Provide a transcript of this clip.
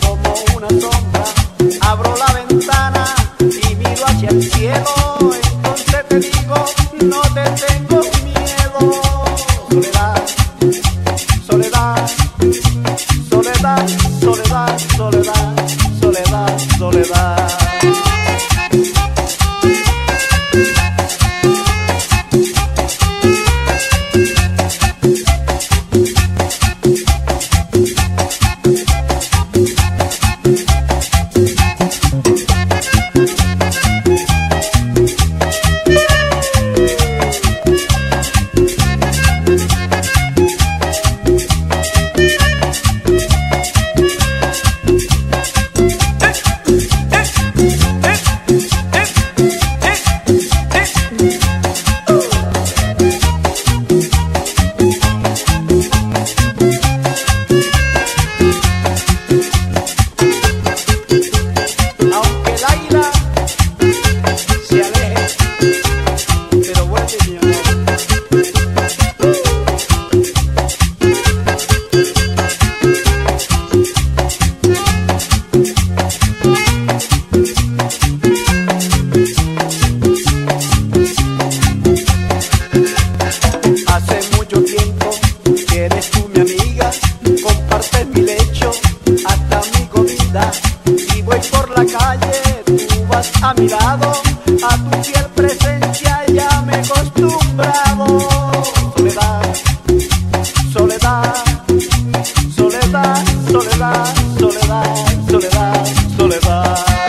como una sombra. Abro la ventana y miro hacia el cielo. Entonces te digo, no te tengo miedo. Soledad, soledad, soledad, soledad, soledad. voy por la calle, tú vas a mi lado, a tu fiel presencia ya me he acostumbrado. Soledad, soledad, soledad, soledad, soledad, soledad, soledad.